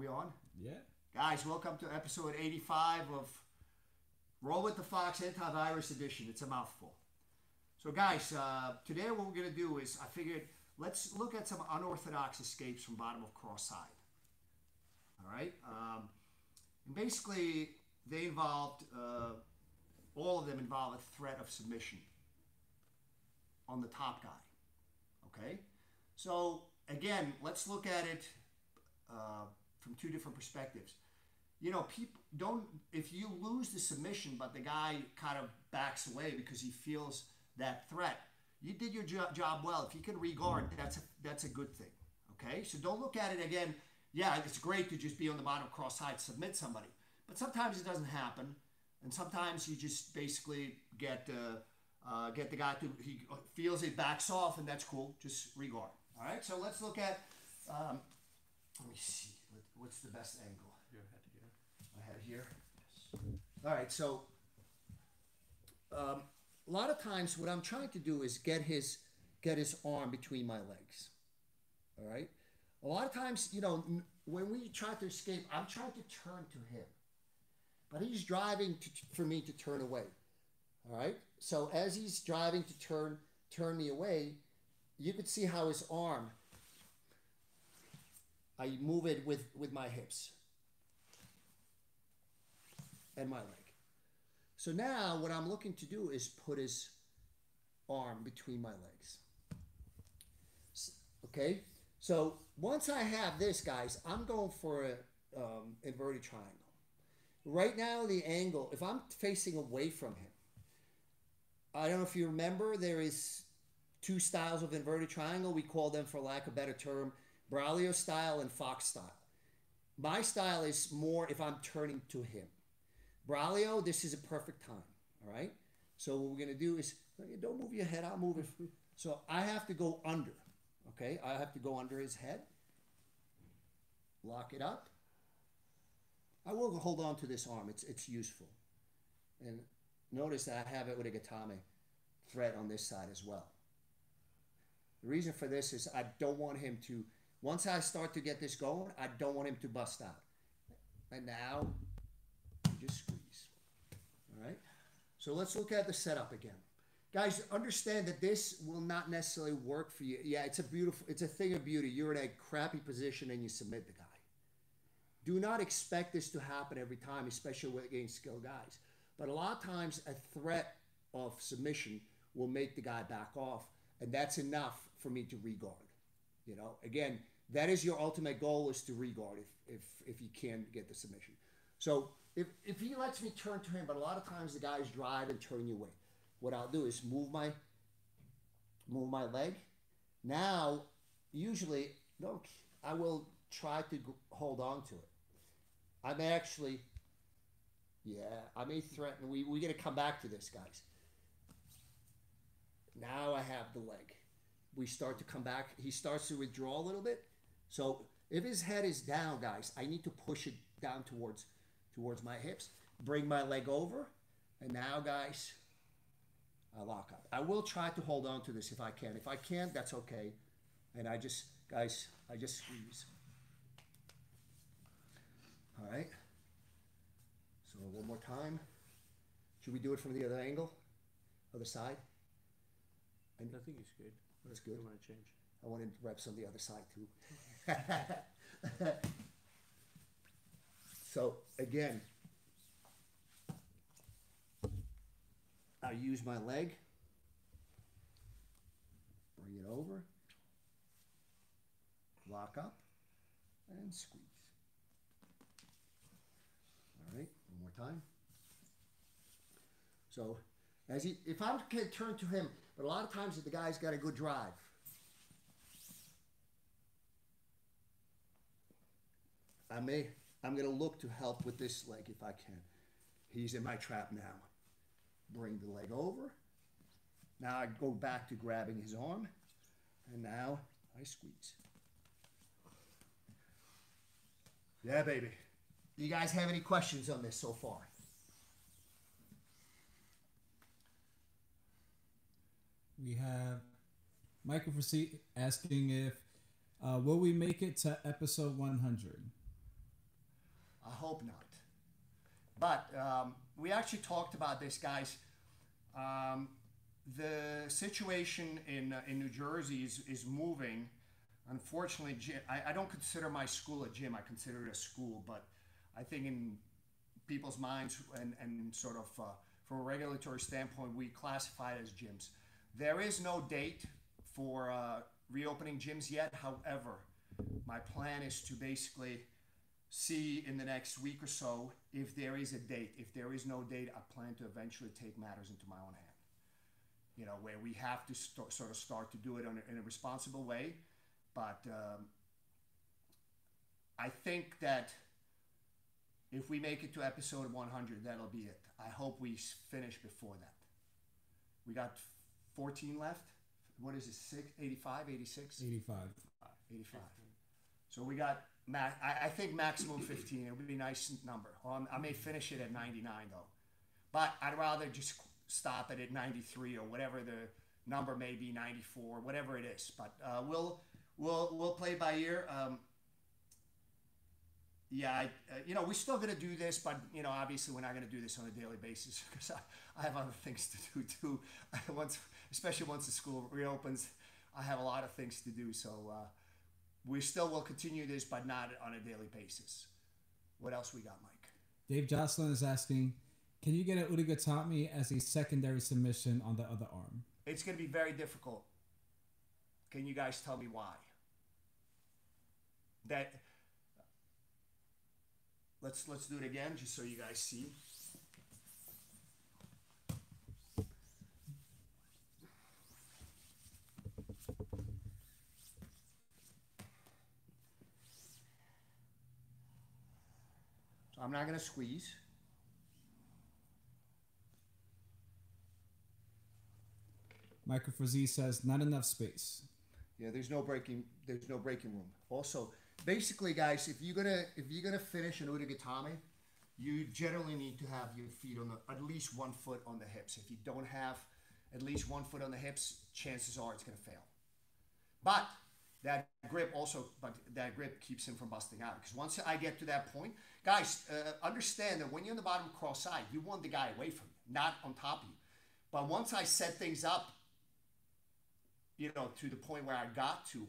we on? Yeah. Guys, welcome to episode 85 of Roll with the Fox Antivirus Edition. It's a mouthful. So, guys, uh, today what we're going to do is I figured let's look at some unorthodox escapes from bottom of cross side. All right? Um, and basically, they involved, uh, all of them involve a threat of submission on the top guy. Okay? So, again, let's look at it uh, from two different perspectives. You know, people don't, if you lose the submission, but the guy kind of backs away because he feels that threat, you did your jo- job well. If you can re-guard, that's a, that's a good thing. Okay? So don't look at it again. Yeah, it's great to just be on the bottom cross side, submit somebody. But sometimes it doesn't happen. And sometimes you just basically get uh, uh, get the guy to he feels it backs off, and that's cool. Just re-guard. All right. So let's look at. Um, let me see. What- What's the best angle? Your head here. I have here. All right. So um, a lot of times, what I'm trying to do is get his get his arm between my legs. All right. A lot of times, you know, when we try to escape, I'm trying to turn to him, but he's driving to, for me to turn away. All right. So as he's driving to turn turn me away, you could see how his arm. I move it with with my hips and my leg. So now what I'm looking to do is put his arm between my legs. Okay. So once I have this, guys, I'm going for an um, inverted triangle. Right now, the angle, if I'm facing away from him, I don't know if you remember, there is two styles of inverted triangle. We call them, for lack of a better term, Braulio style and Fox style. My style is more if I'm turning to him. Braulio, this is a perfect time. All right. So what we're gonna do is don't move your head. I'll move it. So I have to go under. Okay. I have to go under his head. Lock it up. I will hold on to this arm. It's it's useful. And notice that I have it with a gatame thread on this side as well. The reason for this is I don't want him to. Once I start to get this going, I don't want him to bust out. And now just squeeze. All right. So let's look at the setup again. Guys, understand that this will not necessarily work for you. Yeah, it's a beautiful, it's a thing of beauty. You're in a crappy position and you submit the guy. Do not expect this to happen every time, especially with- against skilled guys. But a lot of times, a threat of submission will make the guy back off, and that's enough for me to re-guard. You know, again, that is your ultimate goal is to re-guard if if if you can get the submission. So if if he lets me turn to him, but a lot of times the guys drive and turn you away. What I'll do is move my move my leg. Now, usually, no, I will try to hold on to it. I may actually, yeah, I may threaten. We we to come back to this, guys. Now I have the leg. We start to come back. He starts to withdraw a little bit. So if his head is down, guys, I need to push it down towards towards my hips. Bring my leg over, and now, guys, I lock up. I will try to hold on to this if I can. If I can't, that's okay. And I just, guys, I just squeeze. All right. So one more time. Should we do it from the other angle, other side? I think it's good. That's good. You want to change? I want to reps on the other side too. so again, I use my leg, bring it over, lock up, and squeeze. All right, one more time. So, as he, if I can turn to him, but a lot of times the guy's got a good drive. I may, I'm gonna look to help with this leg if I can. He's in my trap now. Bring the leg over. Now I go back to grabbing his arm, and now I squeeze. Yeah, baby. Do you guys have any questions on this so far? We have Michael Fossey asking if uh, will we make it to episode 100? I hope not. But um, we actually talked about this, guys. Um, the situation in uh, in New Jersey is, is moving. Unfortunately, gy- I, I don't consider my school a gym. I consider it a school. But I think in people's minds and, and sort of uh, from a regulatory standpoint, we classify it as gyms. There is no date for uh, reopening gyms yet. However, my plan is to basically see in the next week or so if there is a date. If there is no date, I plan to eventually take matters into my own hand. You know, where we have to st- sort of start to do it on a, in a responsible way. But um, I think that if we make it to episode 100, that'll be it. I hope we finish before that. We got 14 left. What is it? Six, 85, 86? 85. 85. So we got, I, I think maximum 15. It would be a nice number. Um, I may finish it at 99 though. But I'd rather just stop it at 93 or whatever the number may be, 94, whatever it is. But uh, we'll, we'll, we'll play by ear. Um, yeah, I, uh, you know, we're still going to do this, but, you know, obviously we're not going to do this on a daily basis because I, I have other things to do too. once, especially once the school reopens, I have a lot of things to do. So uh, we still will continue this, but not on a daily basis. What else we got, Mike? Dave Jocelyn is asking, can you get an Urigatami as a secondary submission on the other arm? It's going to be very difficult. Can you guys tell me why? That let's let's do it again just so you guys see. So I'm not going to squeeze. Michael Frazee says, not enough space. Yeah, there's no breaking. There's no breaking room. Also, basically, guys, if you're gonna if you're gonna finish an urigatami, you generally need to have your feet on the at least one foot on the hips. If you don't have at least one foot on the hips, chances are it's gonna fail. But that grip also, but that grip keeps him from busting out. Because once I get to that point, guys, uh, understand that when you're on the bottom cross side, you want the guy away from you, not on top of you. But once I set things up you know, to the point where I got to,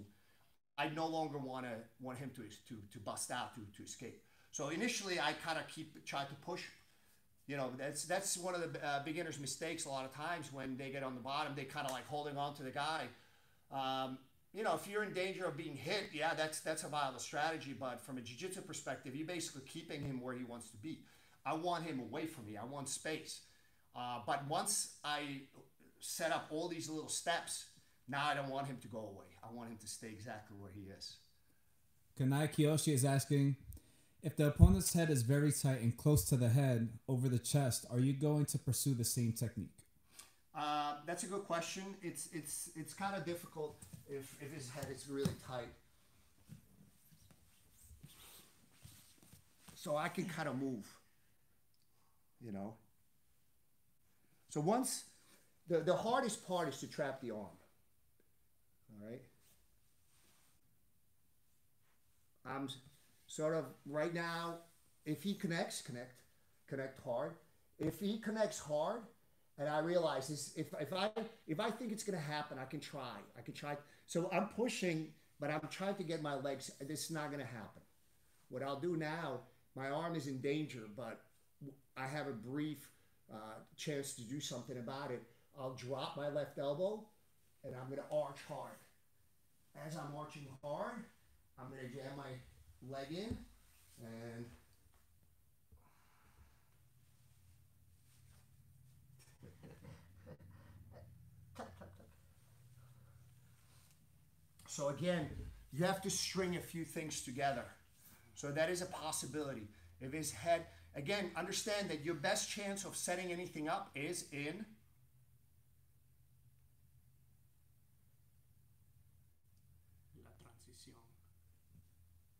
I no longer want to want him to to to bust out to to escape. So initially, I kind of keep try to push. You know, that's that's one of the uh, beginners' mistakes. A lot of times when they get on the bottom, they kind of like holding on to the guy. Um, you know, if you're in danger of being hit, yeah, that's that's a viable strategy. But from a jiu-jitsu perspective, you're basically keeping him where he wants to be. I want him away from me. I want space. Uh, but once I set up all these little steps, now I don't want him to go away. I want him to stay exactly where he is. Kanai Kiyoshi is asking, if the opponent's head is very tight and close to the head over the chest, are you going to pursue the same technique? Uh, that's a good question. It's it's it's kind of difficult if if his head is really tight. So I can kind of move. You know. So once the the hardest part is to trap the arm. All right. I'm sort of right now. If he connects, connect, connect hard. If he connects hard, and I realize this, if if I if I think it's gonna happen, I can try. I can try. So I'm pushing, but I'm trying to get my legs. This is not gonna happen. What I'll do now, my arm is in danger, but I have a brief uh, chance to do something about it. I'll drop my left elbow, and I'm gonna arch hard. As I'm arching hard, I'm gonna jam my leg in, and So again, you have to string a few things together. So that is a possibility. If his head, again, understand that your best chance of setting anything up is in La transición.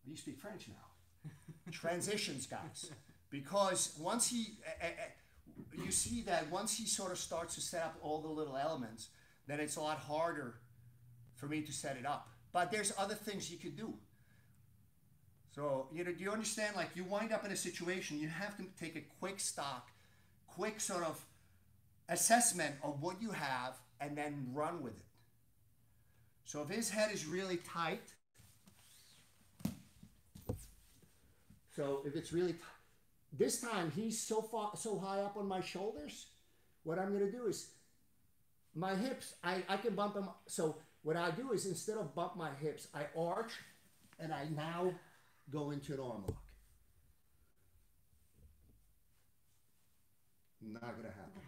you speak French now. Transitions, guys, because once he, eh, eh, you see that once he sort of starts to set up all the little elements, then it's a lot harder for me to set it up. But there's other things you could do. So you know, do you understand? Like you wind up in a situation, you have to take a quick stock, quick sort of assessment of what you have, and then run with it. So if his head is really tight, so if it's really, this time he's so far, so high up on my shoulders. What I'm gonna do is, my hips, I I can bump them. So what I do is instead of bump my hips, I arch, and I now go into an arm lock. Not gonna happen.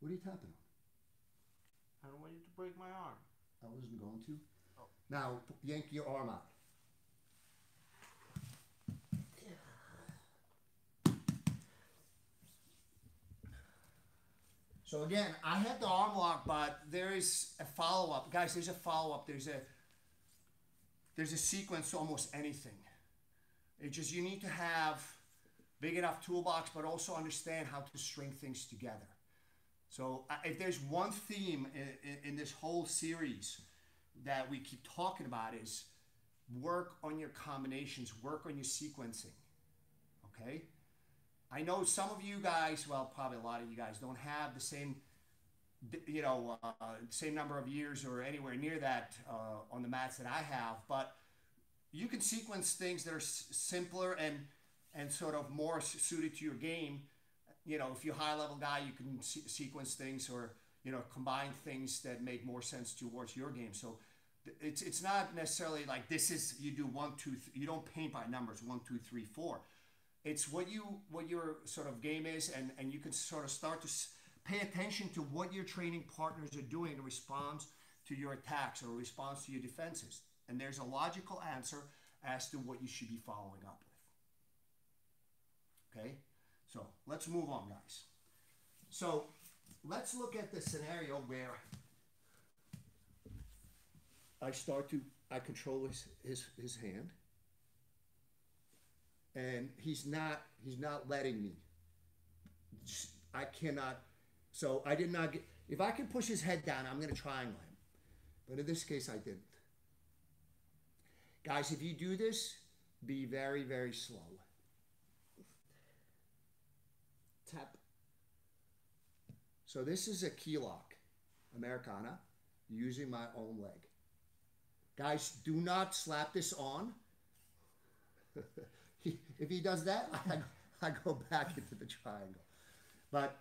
What are you tapping on? I don't want you to break my arm. I wasn't going to. Oh. Now yank your arm out. So again, I had the arm lock, but there is a follow up, guys. There's a follow up. There's a there's a sequence to almost anything. It's just you need to have big enough toolbox, but also understand how to string things together. So uh, if there's one theme in, in, in this whole series that we keep talking about is work on your combinations, work on your sequencing. Okay? I know some of you guys, well, probably a lot of you guys don't have the same, you know, uh, same number of years or anywhere near that uh, on the mats that I have, but you can sequence things that are simpler and and sort of more suited to your game. You know, if you're a high level guy, you can se- sequence things or you know combine things that make more sense towards your game. So it's it's not necessarily like this is you do one two you don't paint by numbers one two three four. It's what you what your sort of game is, and and you can sort of start to pay attention to what your training partners are doing in response to your attacks or response to your defenses. And there's a logical answer as to what you should be following up with. Okay, so let's move on, guys. So let's look at the scenario where I start to I control his his, his hand, and he's not he's not letting me. I cannot. So I did not get. If I can push his head down, I'm going to triangle him. But in this case, I didn't. Guys, if you do this, be very very slow. Tap. So this is a key lock, Americana, using my own leg. Guys, do not slap this on. He- if he does that, I, I go back into the triangle. But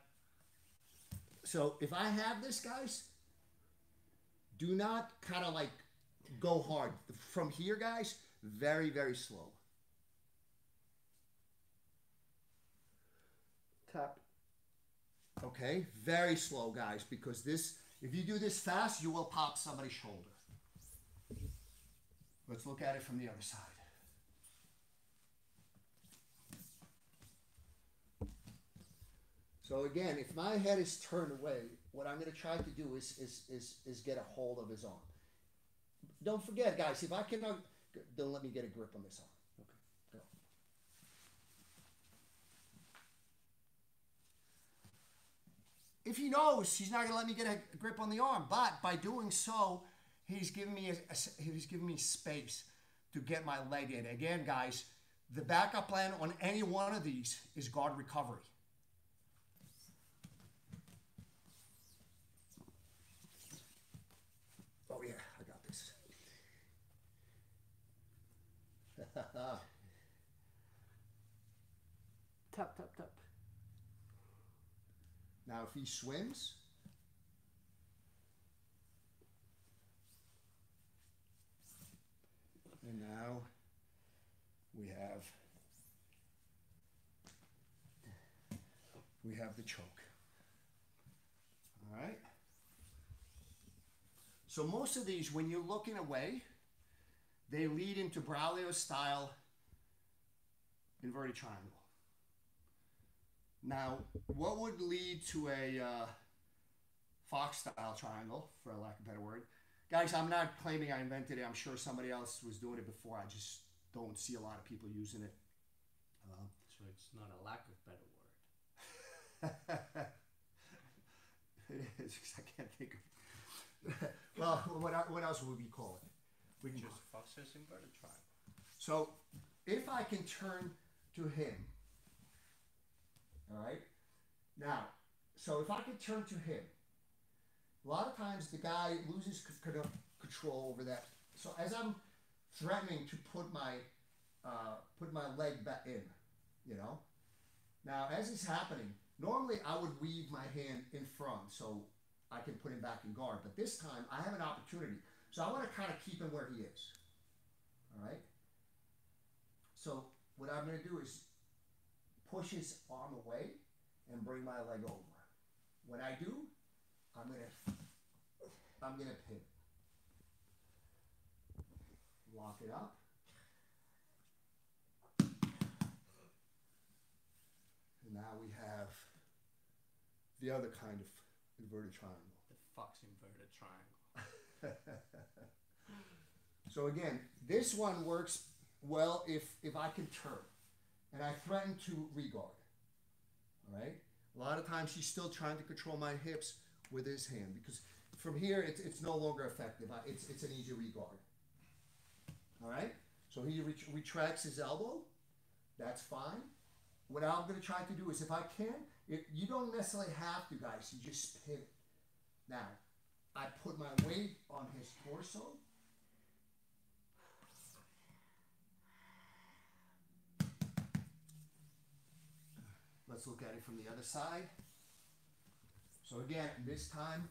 so if I have this, guys, do not kind of like go hard. From here, guys, very, very slow. Tap. Okay, very slow, guys, because this, if you do this fast, you will pop somebody's shoulder. Let's look at it from the other side. So again, if my head is turned away, what I'm going to try to do is, is, is, is get a hold of his arm. Don't forget, guys, if I cannot, don't let me get a grip on this arm. Okay, go. if he knows he's not going to let me get a grip on the arm, but by doing so, he's giving me a, a he's giving me space to get my leg in. Again, guys, the backup plan on any one of these is guard recovery. Oh yeah, I got this. Tap, tap, tap. now, if he swims, and now we have we have the choke. All right. So most of these, when you're looking away, they lead into Braulio style inverted triangle. Now, what would lead to a uh, Fox style triangle, for a lack of a better word? Guys, I'm not claiming I invented it. I'm sure somebody else was doing it before. I just don't see a lot of people using it. Uh, So it's not a lack of better word. it is, because I can't think of. well, what, what else would we call it? We can Just Fox's inverted triangle. So if I can turn to him, all right. Now, so if I can turn to him, a lot of times the guy loses control over that. So as I'm threatening to put my uh, put my leg back in, you know. Now, as it's happening, normally I would weave my hand in front so I can put him back in guard. But this time I have an opportunity, so I want to kind of keep him where he is. All right. So what I'm going to do is push his arm away and bring my leg over. When I do, I'm going to I'm going to pin. Lock it up. And now we have the other kind of inverted triangle. The Fox inverted triangle. So again, this one works well if if I can turn, and I threaten to re-guard. All right. A lot of times he's still trying to control my hips with his hand because from here it's, it's no longer effective. It's it's an easy re-guard. All right. So he ret- retracts his elbow. That's fine. What I'm going to try to do is if I can, it, you don't necessarily have to, guys. You just pivot. Now, I put my weight on his torso. Let's look at it from the other side. So again, this time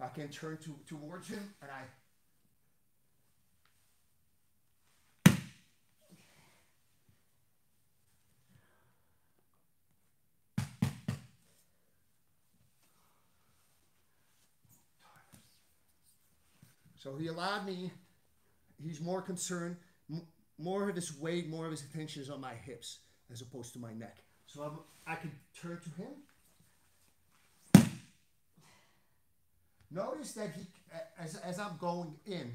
I can turn to, towards him and I So he allowed me, he's more concerned, more of his weight, more of his attention is on my hips as opposed to my neck. So I'm, I can turn to him. Notice that he, as, as I'm going in,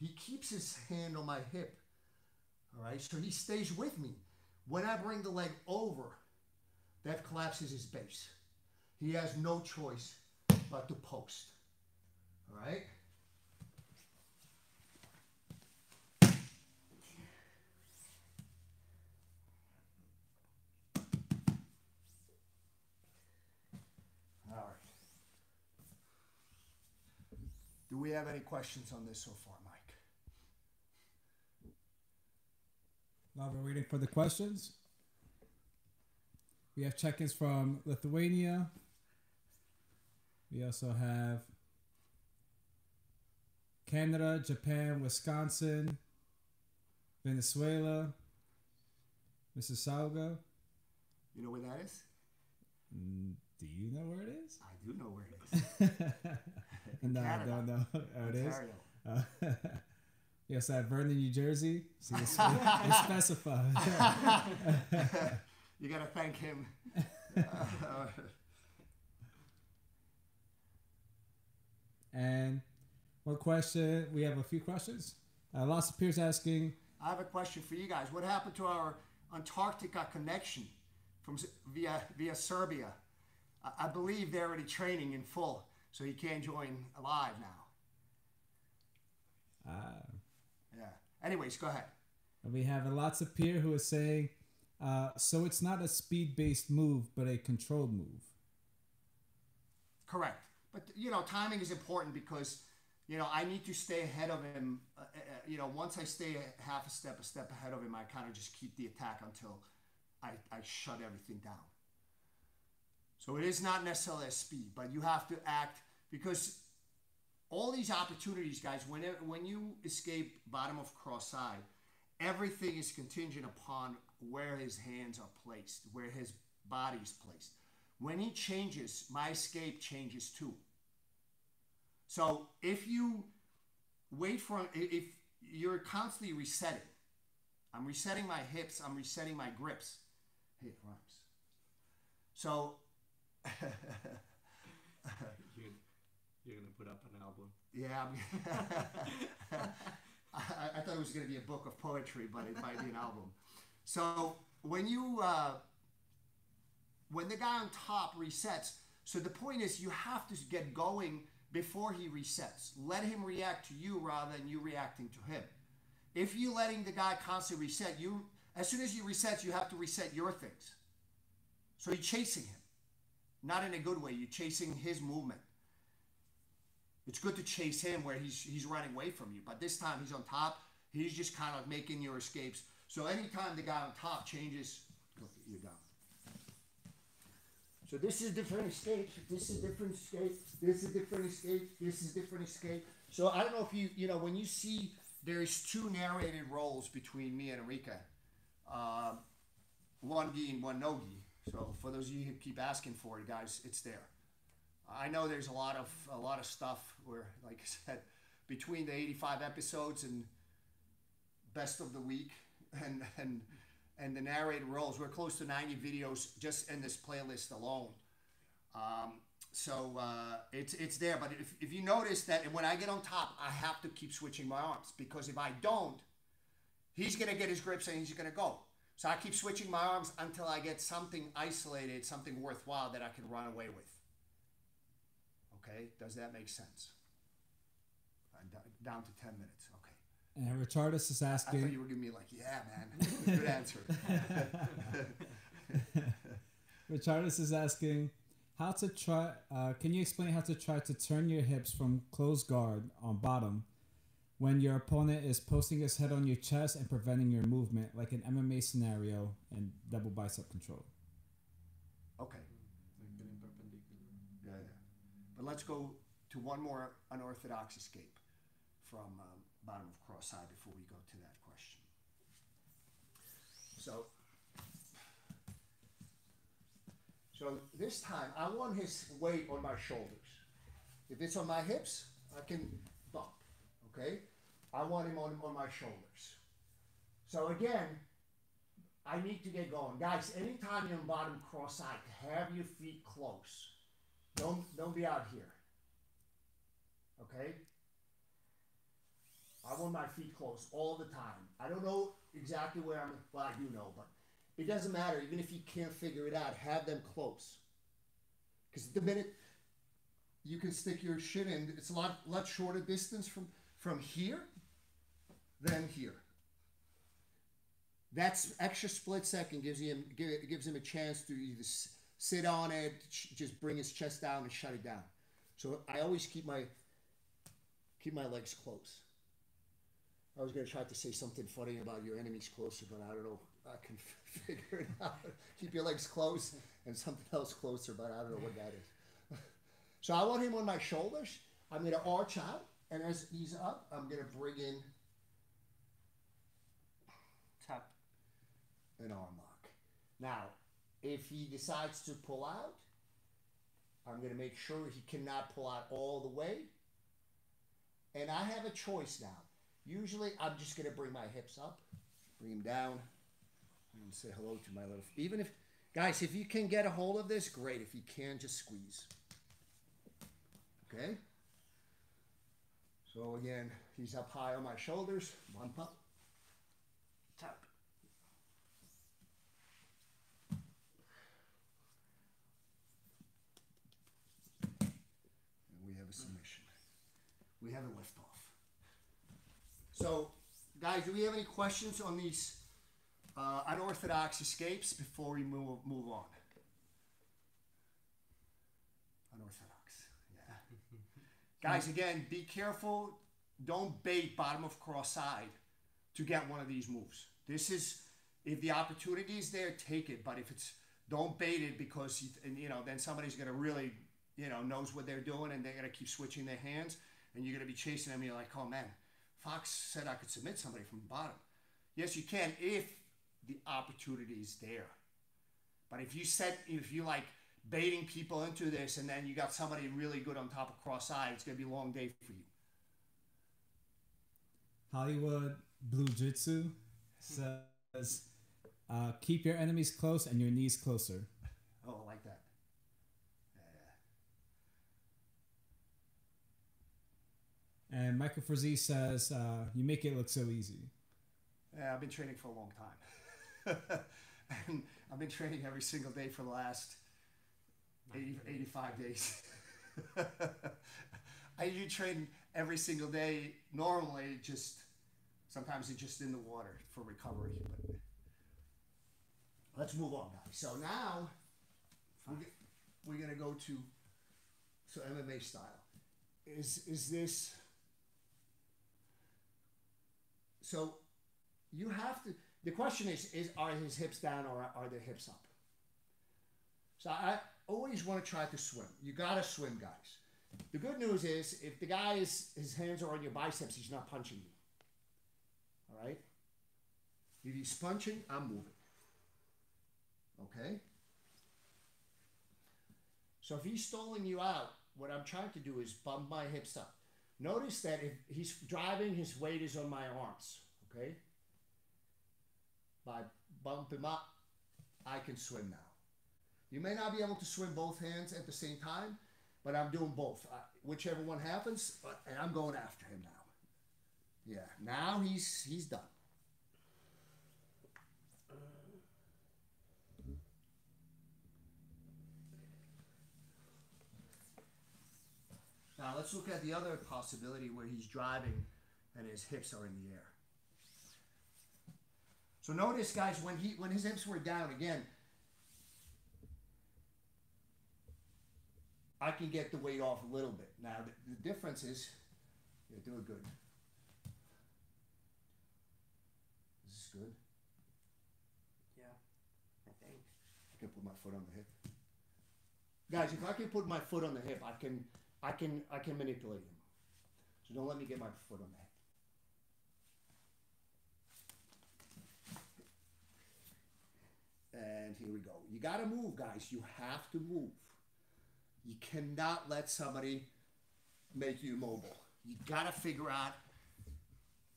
he keeps his hand on my hip. All right, so he stays with me. When I bring the leg over, that collapses his base. He has no choice but to post. All right? All right. Do we have any questions on this so far, Mike? While we're waiting for the questions, we have check-ins from Lithuania. We also have Canada, Japan, Wisconsin, Venezuela, Mississauga. You know where that is? Mm, Do you know where it is? I do know where it is. no, I Canada. don't know. Oh, it is. Ontario. Uh, yes, at Vernon, New Jersey. See, it's, it's specified. you gotta thank him. and one question. We have a few questions. Uh, Lots of peers asking. I have a question for you guys. What happened to our Antarctica connection from via via Serbia? I, I believe they're already training in full, so you can't join live now. Uh, Yeah. Anyways, go ahead. and we have lots of peer who is saying, uh, so it's not a speed-based move, but a controlled move. Correct. But you know, timing is important because you know I need to stay ahead of him. Uh, uh, you know, once I stay a half a step, a step ahead of him, I kind of just keep the attack until I, I shut everything down. So it is not necessarily a speed, but you have to act because all these opportunities, guys. Whenever when you escape bottom of cross side, everything is contingent upon where his hands are placed, where his body is placed. When he changes, my escape changes too. So if you wait for if you're constantly resetting, I'm resetting my hips, I'm resetting my grips. Hey, it rhymes. So You, you're gonna put up an album. Yeah, I, I thought it was going to be a book of poetry, but it might be an album. So when you uh, when the guy on top resets, so the point is you have to get going before he resets. Let him react to you rather than you reacting to him. If you letting the guy constantly reset, you as soon as he resets, you have to reset your things. So you're chasing him. Not in a good way. You're chasing his movement. It's good to chase him where he's he's running away from you. But this time he's on top. He's just kind of making your escapes. So anytime the guy on top changes, you're down. So this is different escape. This is different escape. This is different escape. This is different escape. So I don't know if you you know when you see there's two narrated rolls between me and Enrique, uh, one gi and one no gi. So for those of you who keep asking for it, guys, it's there. I know there's a lot of a lot of stuff where, like I said, between the 85 episodes and best of the week and and and the narrated rolls, we're close to 90 videos just in this playlist alone. Um, so uh, it's it's there. But if, if you notice that when I get on top, I have to keep switching my arms because if I don't, he's gonna get his grips and he's gonna go. So I keep switching my arms until I get something isolated, something worthwhile that I can run away with. Okay, does that make sense? I'm down to 10 minutes. Okay. And Richardus is asking. I thought you were giving me like, yeah, man. Good answer. Richardus is asking how to try. Uh, can you explain how to try to turn your hips from closed guard on bottom when your opponent is posting his head on your chest and preventing your movement, like an MMA scenario and double bicep control? Okay. Yeah, yeah. But let's go to one more unorthodox escape from um, bottom of cross side before we go to that question. So, so this time I want his weight on my shoulders. If it's on my hips, I can bump. Okay, I want him on on my shoulders. So again, I need to get going, guys. Anytime you're on bottom cross side, have your feet close. Don't don't be out here. Okay? I want my feet close all the time. I don't know exactly where I'm well, I do know, but it doesn't matter. Even if you can't figure it out, have them close. Because the minute you can stick your shit in, it's a lot lot shorter distance from from here than here. That's extra split second gives him gives him a chance to either sit on it, just bring his chest down and shut it down. So I always keep my keep my legs close. I was going to try to say something funny about your enemies closer, but I don't know. I can figure it out. keep your legs close and something else closer, but I don't know what that is. so I want him on my shoulders. I'm going to arch out, and as he's up, I'm going to bring in tap an arm lock. Now, if he decides to pull out, I'm going to make sure he cannot pull out all the way. And I have a choice now. Usually, I'm just going to bring my hips up, bring them down, and say hello to my little. Even if, guys, if you can get a hold of this, great. If you can, just squeeze. Okay? So again, he's up high on my shoulders. One pump. Tap. have a submission. We have a lift off. So, guys, do we have any questions on these uh, unorthodox escapes before we move move on? Unorthodox, yeah. guys, again, be careful. Don't bait bottom of cross side to get one of these moves. This is if the opportunity is there, take it. But if it's don't bait it because you, and, you know then somebody's going to really you know, knows what they're doing and they're going to keep switching their hands and you're going to be chasing them. You're like, oh man, Fox said I could submit somebody from the bottom. Yes, you can if the opportunity is there. But if you set, if you like baiting people into this and then you got somebody really good on top of cross side, it's going to be a long day for you. Hollywood Blue Jitsu says, uh, keep your enemies close and your knees closer. Oh, I like that. And Michael Frazee says, uh, "You make it look so easy." Yeah, I've been training for a long time, and I've been training every single day for the last 80, 85 days. I do train every single day. Normally, just sometimes it's just in the water for recovery. But let's move on, guys. So now we're, we're gonna go to so MMA style. Is is this? So you have to. The question is: Is are his hips down or are their hips up? So I always want to try to swim. You gotta swim, guys. The good news is if the guy is his hands are on your biceps, he's not punching you. All right. If he's punching, I'm moving. Okay. So if he's stalling you out, what I'm trying to do is bump my hips up. Notice that if he's driving, his weight is on my arms. Okay. By bump him up, I can swim now. You may not be able to swim both hands at the same time, but I'm doing both. Whichever one happens, and I'm going after him now. Yeah, now he's he's done. Now let's look at the other possibility where he's driving and his hips are in the air. So notice, guys, when he when his hips were down again, I can get the weight off a little bit. Now the, the difference is, you're doing good. Is this good? Yeah, I think. I can put my foot on the hip. Guys, if I can put my foot on the hip, I can I can I can manipulate him. So don't let me get my foot on that. And here we go. You got to move, guys. You have to move. You cannot let somebody make you mobile. You got to figure out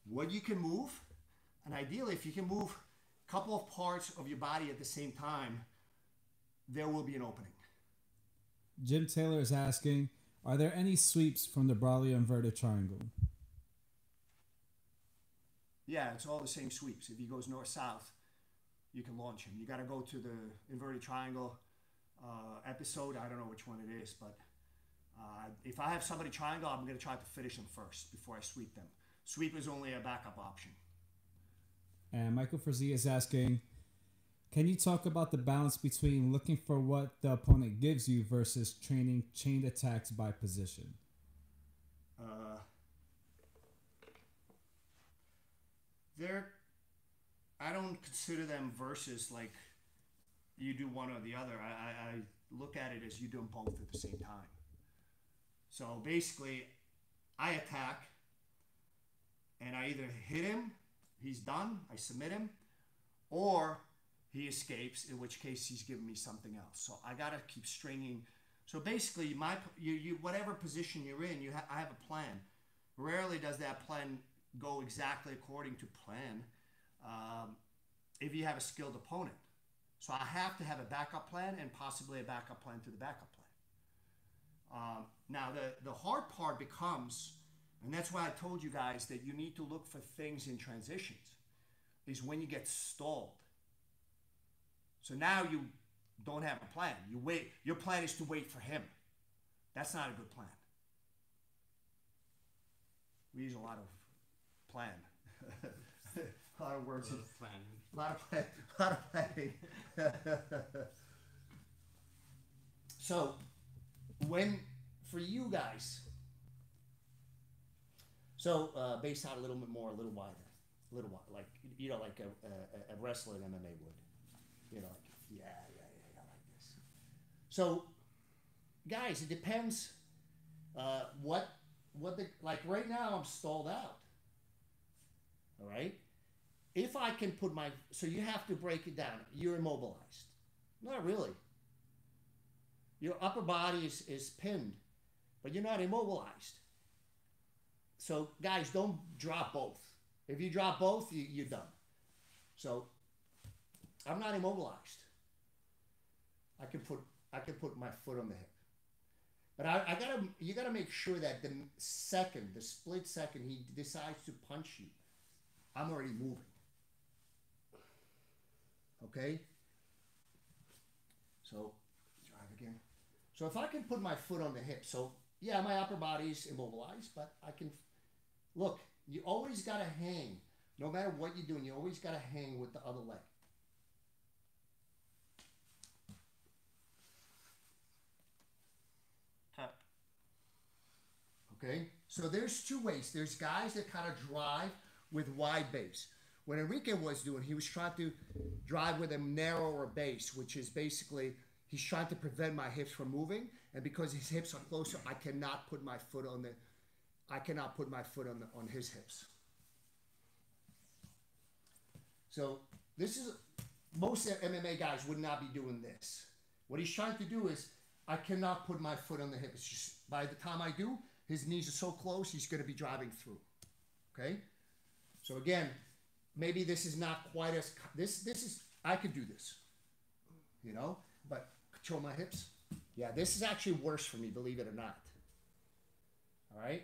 what you can move, and ideally, if you can move a couple of parts of your body at the same time, there will be an opening. Jim Taylor is asking, are there any sweeps from the Braulio inverted triangle? Yeah, it's all the same sweeps. If he goes north south, you can launch him. You got to go to the inverted triangle uh, episode. I don't know which one it is, but uh, if I have somebody triangle, I'm going to try to finish them first before I sweep them. Sweep is only a backup option. And Michael Frazee is asking, can you talk about the balance between looking for what the opponent gives you versus training chained attacks by position? Uh, they're, I don't consider them versus like you do one or the other. I, I, look at it as you doing both at the same time. So basically, I attack and I either hit him, he's done, I submit him, or he escapes, in which case he's giving me something else. So I gotta keep stringing. So basically, my you, you whatever position you're in, you ha- I have a plan. Rarely does that plan go exactly according to plan. Um, if you have a skilled opponent, so I have to have a backup plan and possibly a backup plan to the backup plan. Um, now the the hard part becomes, and that's why I told you guys that you need to look for things in transitions, is when you get stalled. So now you don't have a plan. You wait. Your plan is to wait for him. That's not a good plan. We use a lot of plan. a lot of words. Sort of planning. A lot of plan. A lot of planning. so, when for you guys, so uh, based out a little bit more, a little wider, a little wider, like you know, like a, a, a wrestler in MMA would, you know, like yeah, yeah, yeah, yeah, like this. So, guys, it depends. Uh, what what the like right now I'm stalled out. All right if I can put my so you have to break it down. You're immobilized. Not really. Your upper body is, is pinned, but you're not immobilized. So guys, don't drop both. If you drop both, you, you're done. So I'm not immobilized. I can put I can put my foot on the hip. But I, I gotta you gotta make sure that the second, the split second he decides to punch you, I'm already moving. Okay? So, drive again. So if I can put my foot on the hip, so yeah, my upper body's immobilized, but I can look. You always gotta hang, no matter what you're doing. You always gotta hang with the other leg. Okay, so there's two ways. There's guys that kind of drive with wide base. What Enrique was doing, he was trying to drive with a narrower base, which is basically he's trying to prevent my hips from moving, and because his hips are closer, I cannot put my foot on the, I cannot put my foot on the, on his hips. So this is most MMA guys would not be doing this. What he's trying to do is I cannot put my foot on the hip. It's just by the time I do, his knees are so close, he's going to be driving through. Okay. So again, maybe this is not quite as this. This is I could do this, you know, but control my hips. Yeah, this is actually worse for me, believe it or not. All right.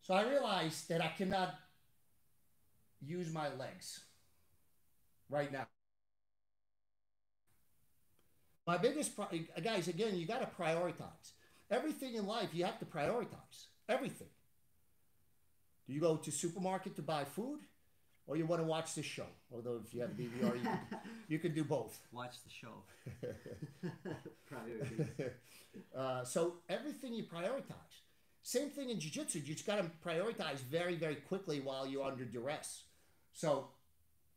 So I realized that I cannot use my legs right now. My biggest pro- guys, again, you got to prioritize. Everything in life, you have to prioritize. Everything. Do you go to supermarket to buy food, or you want to watch the show? Although if you have DVR, you can, you can do both. Watch the show. Priorities. Uh, so everything you prioritize. Same thing in jiu-jitsu. You just got to prioritize very, very quickly while you're under duress. So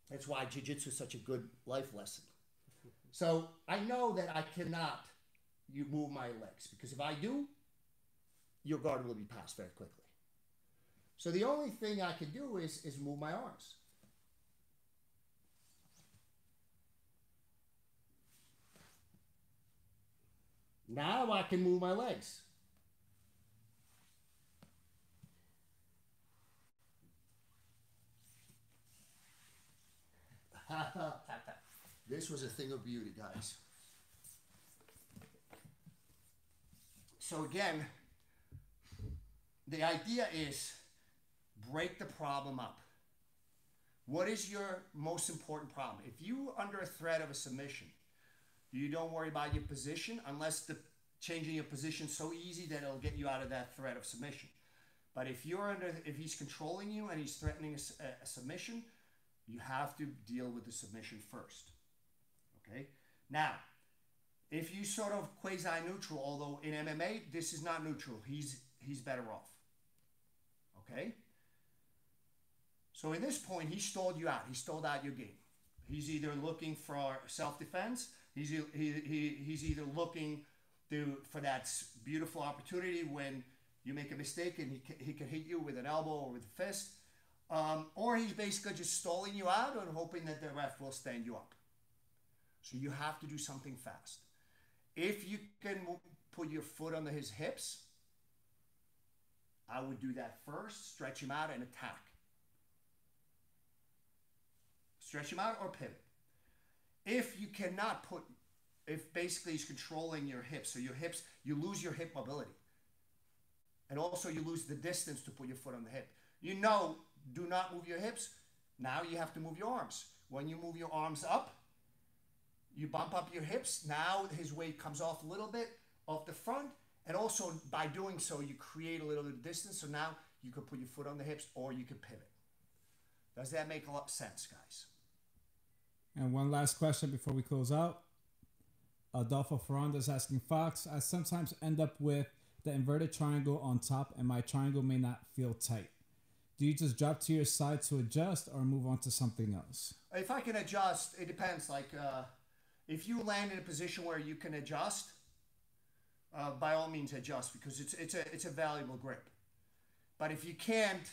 that's why jiu-jitsu is such a good life lesson. So I know that I cannot you move my legs because if I do, your guard will be passed very quickly. So the only thing I can do is is move my arms. Now I can move my legs. This was a thing of beauty, guys. So again, the idea is break the problem up. What is your most important problem? If you are under a threat of a submission, you don't worry about your position unless the changing your position so easy that it'll get you out of that threat of submission. But if you're under, if he's controlling you and he's threatening a submission, you have to deal with the submission first. Okay. Now, if you sort of quasi neutral, although in MMA this is not neutral, he's he's better off. Okay. So in this point, he stalled you out. He stalled out your game. He's either looking for self defense. He's he, he, he's either looking to for that beautiful opportunity when you make a mistake and he can, he can hit you with an elbow or with a fist, um, or he's basically just stalling you out and hoping that the ref will stand you up. So you have to do something fast. If you can put your foot under his hips, I would do that first, stretch him out and attack. Stretch him out or pivot. If you cannot put, if basically he's controlling your hips, so your hips, you lose your hip mobility. And also you lose the distance to put your foot on the hip. You know, do not move your hips. Now you have to move your arms. When you move your arms up, you bump up your hips. Now his weight comes off a little bit off the front. And also by doing so, you create a little bit of distance. So now you can put your foot on the hips or you can pivot. Does that make a lot of sense, guys? And one last question before we close out. Adolfo Ferranda is asking Fox, I sometimes end up with the inverted triangle on top and my triangle may not feel tight. Do you just drop to your side to adjust or move on to something else? If I can adjust, it depends. Like uh, if you land in a position where you can adjust, uh, by all means adjust because it's it's a it's a valuable grip. But if you can't,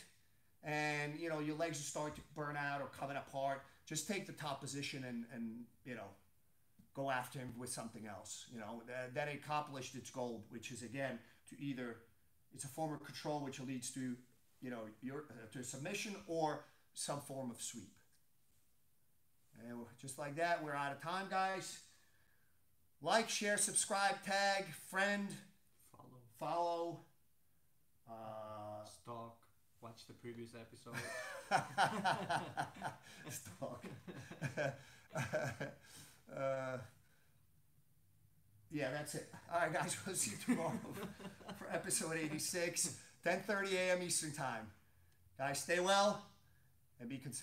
and you know your legs are starting to burn out or coming apart, just take the top position and and you know go after him with something else. You know that, that accomplished its goal, which is again to either it's a form of control which leads to you know your uh, to submission or some form of sweep. And just like that, we're out of time, guys. Like, share, subscribe, tag, friend, Follow. follow. Uh, Stalk. Watch the previous episode. Stalk. uh, Yeah, that's it. All right, guys. We'll see you tomorrow for episode 86, 10:30 a.m. Eastern Time. Guys, stay well and be considerate.